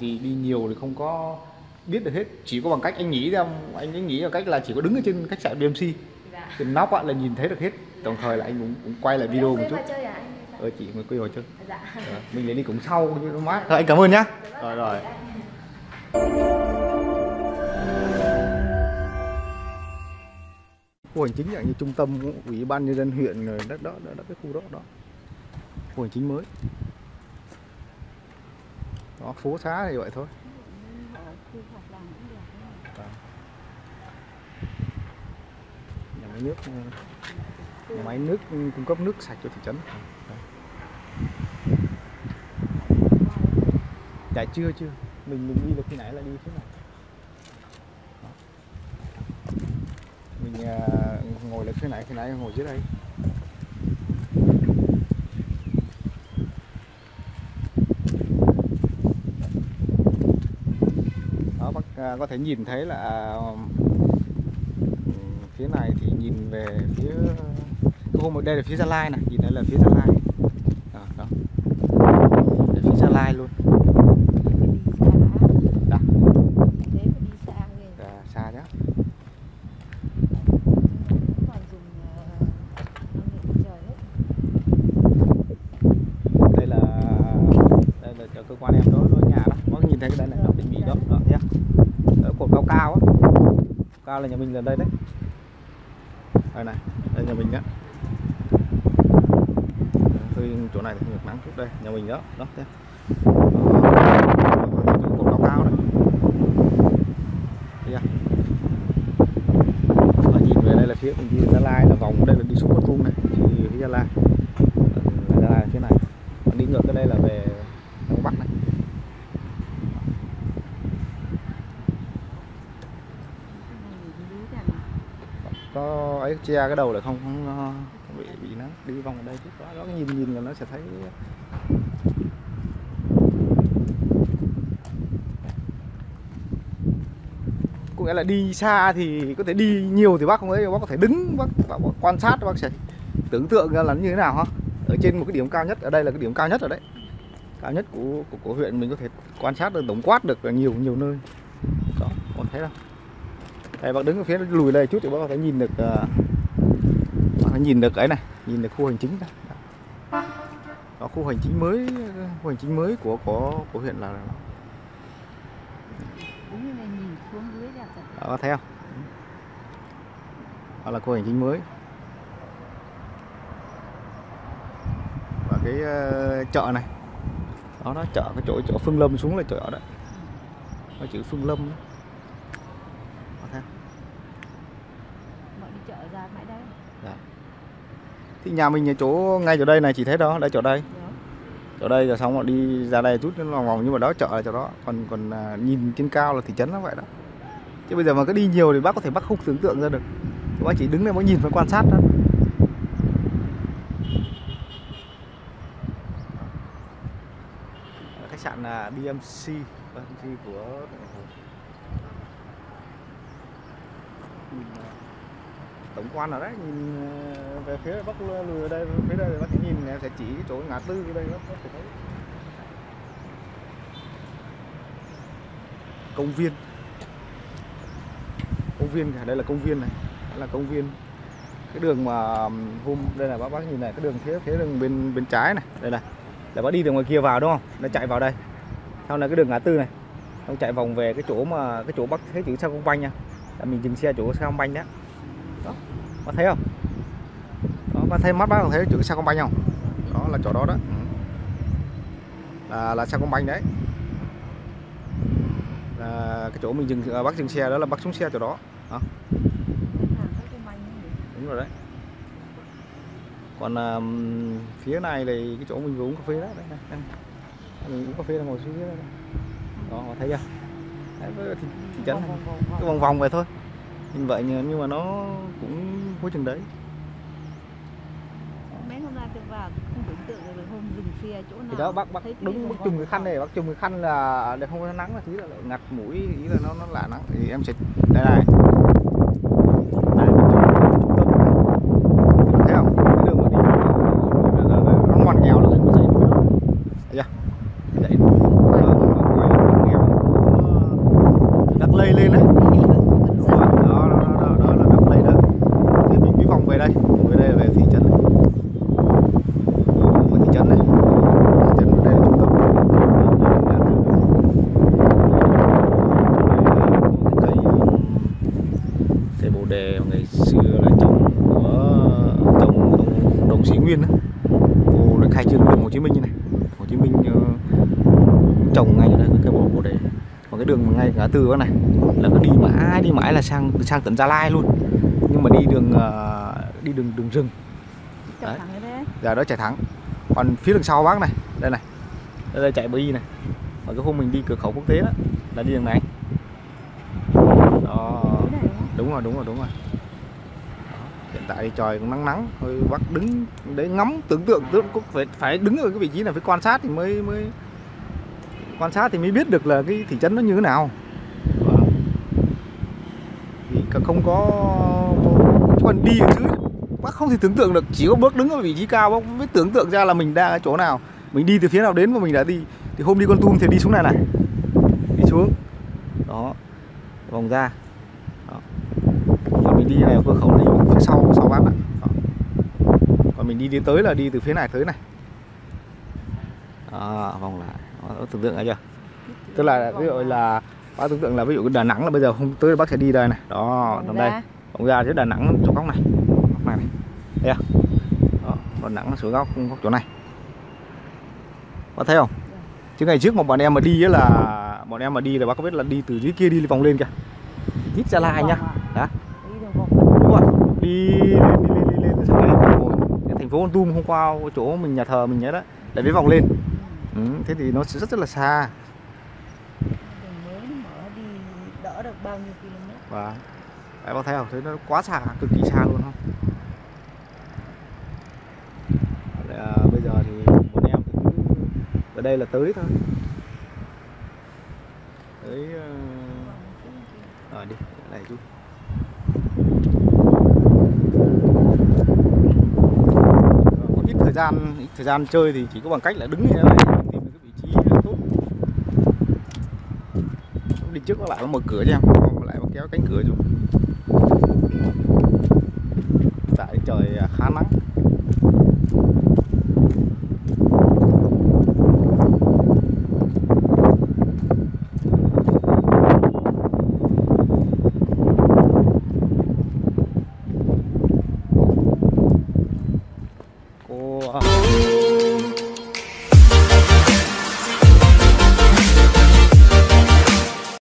thì đi nhiều thì không có biết được hết. Chỉ có bằng cách anh nghĩ ra anh ấy nghĩ là cách là chỉ có đứng ở trên khách sạn BMC Dạ. trên nóc là nhìn thấy được hết. Đồng thời là anh cũng, cũng quay lại video một chút. chơi à anh? ờ chị mới quay vào chơi. Dạ. Ờ, mình lại đi cùng sau như nó mát. Rồi anh cảm ơn nhá. Rồi rồi. Khu hành chính dạng như trung tâm ủy ban nhân dân huyện rồi đất đó, đó, đó cái khu đó đó. Khu hành chính mới đó phố xá thì vậy thôi. Nhà máy nước ừ, nhà máy nước cung cấp nước sạch cho thị trấn. Dạ chưa chưa. Mình mình đi được khi nãy là đi thế này mình uh, ngồi là phía nãy khi nãy ngồi dưới đây. À, có thể nhìn thấy là à, phía này thì nhìn về phía hôm ở đây là phía Gia Lai này nhìn thấy là phía Gia Lai. Đó, đó. Đây phía Gia Lai luôn. Đã. Dạ, xa đó. Đây là đây là chỗ cơ quan em đó đó nhà đó. Có nhìn thấy cái đây này nó bên mỹ đó đó nhé ở cột cao cao á. Cao là nhà mình là đây đấy. Đây này, đây nhà mình á hơi chỗ này thì nắng chút đây, nhà mình đó đó, thế không? Đó, chỗ cột cao cao đấy thấy chưa Đó, nhìn về đây là phía mình đi Gia Lai là vòng đây là đi xuống Con Tum này thì phía Gia Lai Ờ, Gia Lai là phía này còn đi ngược cái đây là về Đông Bắc này có ấy che cái đầu là không không, không bị bị nắng đi vòng ở đây chút đó, đó nhìn nhìn là nó sẽ thấy có nghĩa là đi xa thì có thể đi nhiều thì bác không ấy bác có thể đứng bác, bác, bác quan sát bác sẽ tưởng tượng ra là như thế nào ha. Ở trên một cái điểm cao nhất ở đây là cái điểm cao nhất ở đấy. Cao nhất của của, của huyện mình có thể quan sát được tổng quát được là nhiều nhiều nơi. Đó còn thấy không? Đây bác đứng ở phía lùi đây chút thì bác có thể nhìn được ờ, bác có nhìn được cái này nhìn được khu hành chính này. Đó. đó khu hành chính mới khu hành chính mới của của của huyện là đó, thấy không? Đó là khu hành chính mới. Và cái ờ, chợ này. Đó đó chợ cái chỗ chỗ Phương Lâm xuống là chợ đấy có chữ Phương Lâm đó. Đó, thấy không? Dạ. thì nhà mình ở chỗ ngay chỗ đây này chỉ thấy đó đây chỗ đây. Chỗ đây rồi xong rồi đi ra đây chút nó lòng vòng nhưng mà đó chợ là chỗ đó. Còn còn à, nhìn trên cao là thị trấn nó vậy đó. Chứ bây giờ mà cứ đi nhiều thì bác có thể bác không tưởng tượng ra được. Bác chỉ đứng đây bác nhìn và quan sát thôi. Khách sạn là BMC BMC của tổng quan ở đấy nhìn ờ, về phía bắc lùi ở đây phía đây bác sẽ nhìn em sẽ chỉ cái chỗ ngã tư ở đây bác có thể thấy. Công viên. Công viên kìa, đây là công viên này đây là công viên. Cái đường mà hôm đây là bác bác nhìn này cái đường phía phía đường bên bên trái này đây này. Là bác đi đường ngoài kia vào đúng không? Nó chạy vào đây. Sau này cái đường ngã tư này xong chạy vòng về cái chỗ mà cái chỗ bác thấy chữ sao công banh nha. Là mình dừng xe chỗ sao công banh đấy đó bạn thấy không đó bạn thấy mắt bác còn thấy chữ xe công banh không đó là chỗ đó đó là là sao công banh đấy là cái chỗ mình dừng bác dừng xe đó là bác xuống xe chỗ đó đó đúng rồi đấy còn à, phía này thì cái chỗ mình vừa uống cà phê đó đấy này, mình uống cà phê là ngồi xuống dưới đó thấy chưa đấy, với thị, thị trấn này. cứ vòng vòng vậy thôi nhìn vậy nhưng mà nó cũng cuối chừng đấy. Mấy hôm nay tôi vào tôi không tưởng tượng được hôm dừng xe chỗ nào. thì đó bác bác đúng bác chùm cái khăn này bác chùm cái khăn là để không có nắng là tí là lại ngặt mũi ý là nó nó lạ nắng thì em sẽ đây này. Đây mình chùm đề ngày xưa là chồng của tổng đồng, đồng sĩ nguyên đó. cô khai trương đường hồ chí minh như này. Hồ chí minh ờ, trồng ngay đây cái bộ bồ đề. Còn cái đường ngay ngã tư đó này là cứ đi mãi đi mãi là sang sang tận gia lai luôn. Nhưng mà đi đường ờ, đi đường đường rừng. Chạy thẳng Đấy. giờ đó chạy thẳng. Còn phía đằng sau bác này đây này. Đây, đây chạy bi này. Và cái hôm mình đi cửa khẩu quốc tế đó là đi đường này đúng rồi đúng rồi đúng rồi. Hiện tại thì trời cũng nắng nắng, hơi bác đứng đấy ngắm, tưởng tượng, tưởng cũng phải phải đứng ở cái vị trí này phải quan sát thì mới mới quan sát thì mới biết được là cái thị trấn nó như thế nào. Thì không có còn đi ở dưới bác không thể tưởng tượng được, chỉ có bước đứng ở vị trí cao bác mới tưởng tượng ra là mình đang ở chỗ nào. Mình đi từ phía nào đến mà mình đã đi, thì hôm đi con tum thì đi xuống này này. Đi xuống. Đó, vòng ra mình đi này cửa khẩu này phía sau sau bác ạ. Còn mình đi đến tới là đi từ phía này tới này. Đó, vòng lại. Đó, tưởng tượng ra chưa? Tức là ví dụ là bác tưởng tượng là ví dụ cái Đà Nẵng là bây giờ không tới bác sẽ đi đây này. Đó Vòng đây. ra. vòng ra chứ Đà Nẵng chỗ góc này. Góc này này. Thấy không đó Đà Nẵng xuống góc góc chỗ này. Bác thấy không? Chứ ngày trước mà bọn em mà đi là bọn em mà đi là bác có biết là đi từ dưới kia đi vòng lên kìa. Tít Gia Lai nhá Vòng à? Hả? Đi đường vòng đúng rồi đi lên đi lên đi lên xong rồi ngồi cái thành phố Con Tum hôm qua chỗ mình nhà thờ mình nhớ đó lại mới vòng lên. Ừ. ừ, thế thì nó sẽ rất rất là xa. Đường mới nó mở đi đỡ được bao nhiêu km? Và đấy bác thấy không? Thấy nó quá xa cực kỳ xa luôn không? Đấy, à, bây giờ thì bọn em thì cứ ở đây là tới thôi. Tới ờ đi lại chút có ít thời gian ít thời gian chơi thì chỉ có bằng cách là đứng như thế này tìm được cái vị trí tốt. Đi trước nó lại nó mở cửa cho em Còn lại nó kéo cánh cửa xuống. Tại trời à, khá nắng.